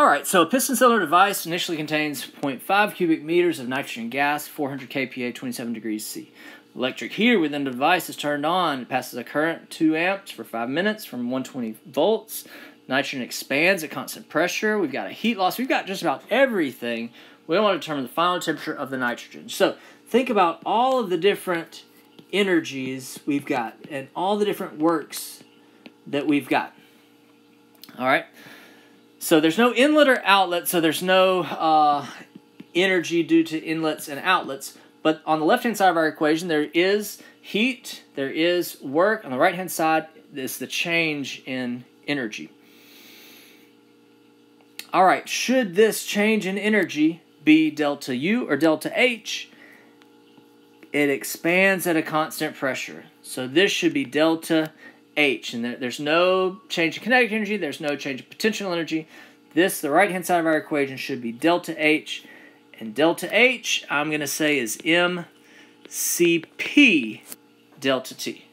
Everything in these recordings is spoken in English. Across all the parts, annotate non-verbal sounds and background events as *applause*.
All right, so a piston cylinder device initially contains 0.5 cubic meters of nitrogen gas, 400 kPa, 27 degrees C. Electric heater within the device is turned on. It passes a current 2 amps for 5 minutes from 120 volts. Nitrogen expands at constant pressure. We've got a heat loss. We've got just about everything. We want to determine the final temperature of the nitrogen. So think about all of the different energies we've got and all the different works that we've got. All right. So there's no inlet or outlet, so there's no uh, energy due to inlets and outlets. But on the left-hand side of our equation, there is heat, there is work. On the right-hand side is the change in energy. All right, should this change in energy be delta U or delta H, it expands at a constant pressure. So this should be delta H, and there's no change in kinetic energy, there's no change in potential energy. This, the right-hand side of our equation, should be delta H, and delta H, I'm going to say, is MCP delta T.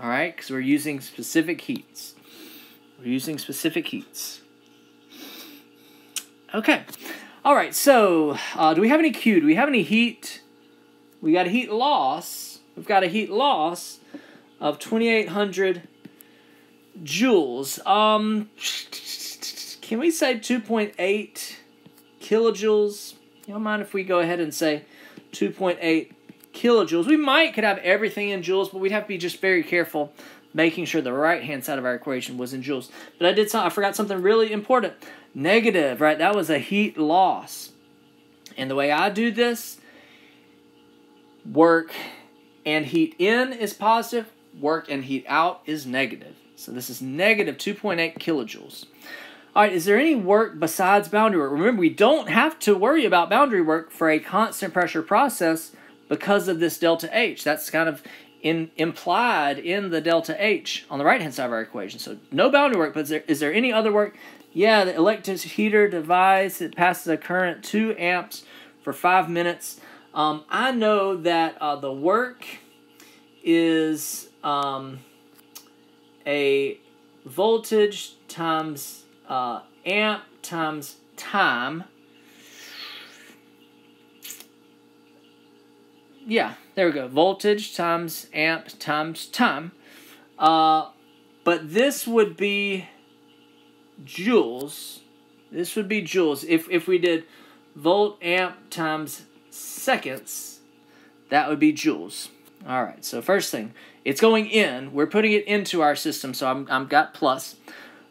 All right, because we're using specific heats. We're using specific heats. Okay. All right, so uh, do we have any Q? Do we have any heat? We got a heat loss. We've got a heat loss of 2,800 joules. Um, can we say 2.8 kilojoules? You don't mind if we go ahead and say 2.8 kilojoules? We might could have everything in joules, but we'd have to be just very careful making sure the right-hand side of our equation was in joules. But I did some, I forgot something really important. Negative, right? That was a heat loss. And the way I do this, work and heat in is positive, work and heat out is negative. So this is negative 2.8 kilojoules. All right, is there any work besides boundary work? Remember, we don't have to worry about boundary work for a constant pressure process because of this delta H. That's kind of in, implied in the delta H on the right-hand side of our equation. So no boundary work, but is there, is there any other work? Yeah, the electric heater device, it passes a current 2 amps for 5 minutes. Um, I know that uh, the work is um, a voltage times uh, amp times time. Yeah, there we go. Voltage times amp times time. Uh, but this would be joules. This would be joules. If, if we did volt amp times seconds, that would be joules. All right, so first thing, it's going in. We're putting it into our system, so I'm, I'm got plus.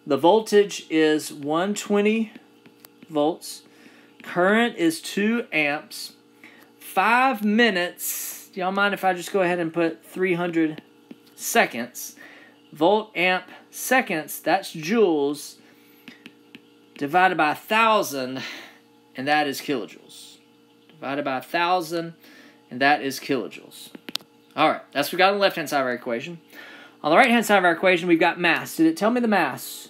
The voltage is 120 volts. Current is 2 amps. 5 minutes. Do y'all mind if I just go ahead and put 300 seconds? Volt amp seconds, that's joules, divided by 1,000, and that is kilojoules. Divided by 1,000, and that is kilojoules. All right, that's what we got on the left-hand side of our equation. On the right-hand side of our equation, we've got mass. Did it tell me the mass?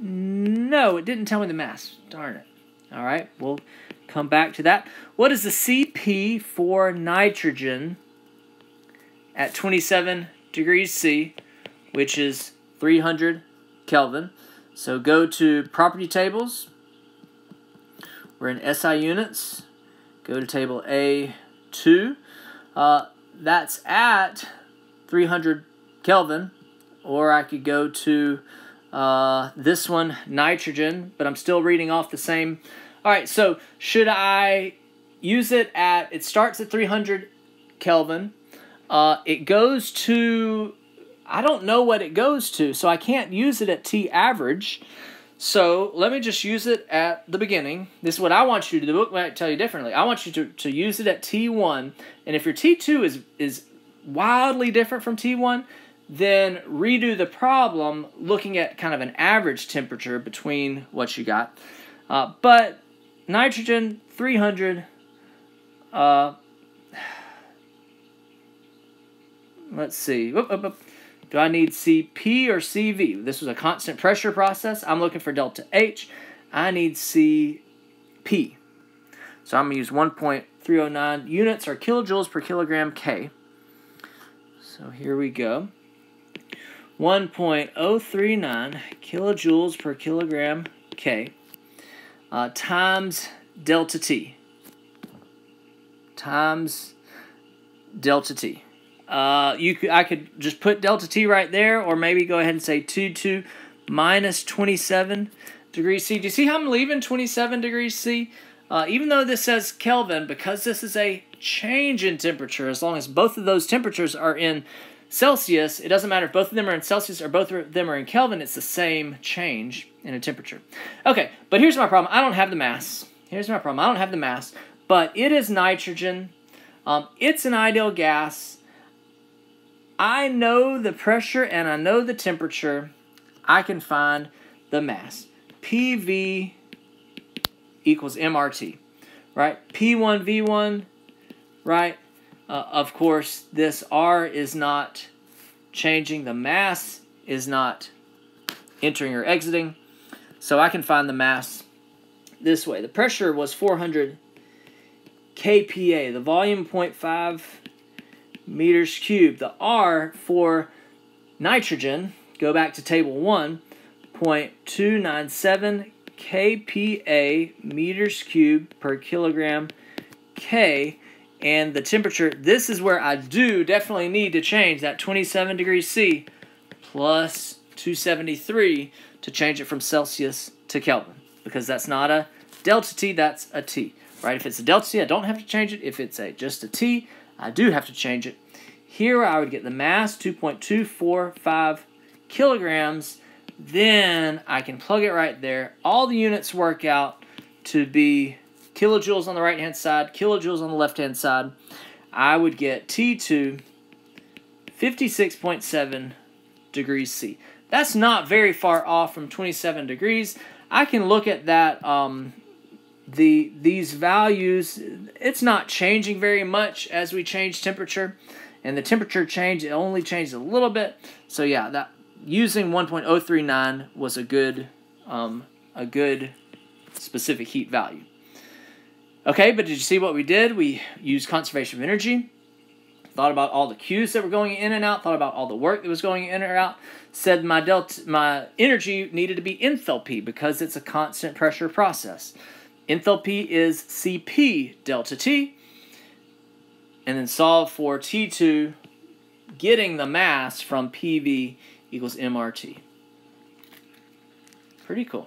No, it didn't tell me the mass. Darn it. All right, we'll come back to that. What is the CP for nitrogen at 27 degrees C, which is 300 Kelvin? So go to property tables. We're in SI units. Go to table A2. Uh, that's at 300 Kelvin. Or I could go to uh, this one, nitrogen, but I'm still reading off the same. All right, so should I use it at, it starts at 300 Kelvin. Uh, it goes to, I don't know what it goes to, so I can't use it at T average. So let me just use it at the beginning. This is what I want you to do. The book might tell you differently. I want you to, to use it at T1. And if your T2 is, is wildly different from T1, then redo the problem looking at kind of an average temperature between what you got. Uh, but nitrogen 300, uh, *sighs* let's see. Oop, oop, oop. Do I need CP or CV? This was a constant pressure process. I'm looking for delta H. I need CP. So I'm going to use 1.309 units or kilojoules per kilogram K. So here we go. 1.039 kilojoules per kilogram K. uh, times delta T. Times delta T. Uh, you could, I could just put delta T right there, or maybe go ahead and say 2, 2 minus 27 degrees C. Do you see how I'm leaving 27 degrees C? Uh, even though this says Kelvin, because this is a change in temperature, as long as both of those temperatures are in Celsius, it doesn't matter if both of them are in Celsius or both of them are in Kelvin, it's the same change in a temperature. Okay, but here's my problem. I don't have the mass. Here's my problem. I don't have the mass, but it is nitrogen. Um, it's an ideal gas. I know the pressure and I know the temperature. I can find the mass. PV equals MRT, right? P1V1, right? Uh, of course, this R is not changing. The mass is not entering or exiting. So I can find the mass this way. The pressure was 400 kPa. The volume 0.5 meters cubed. The R for nitrogen, go back to table 1, 0.297 kPa meters cubed per kilogram K and the temperature, this is where I do definitely need to change that 27 degrees C plus 273 to change it from Celsius to Kelvin because that's not a delta T, that's a T, right? If it's a delta T, I don't have to change it. If it's a just a T, I do have to change it. Here I would get the mass, 2.245 kilograms. Then I can plug it right there. All the units work out to be kilojoules on the right hand side, kilojoules on the left hand side, I would get T2 56.7 degrees C. That's not very far off from 27 degrees. I can look at that um, the these values it's not changing very much as we change temperature and the temperature change it only changed a little bit so yeah that using 1.039 was a good um, a good specific heat value Okay, but did you see what we did? We used conservation of energy, thought about all the Q's that were going in and out, thought about all the work that was going in or out, said my delta my energy needed to be enthalpy because it's a constant pressure process. Enthalpy is Cp delta T, and then solve for T2 getting the mass from PV equals MRT. Pretty cool.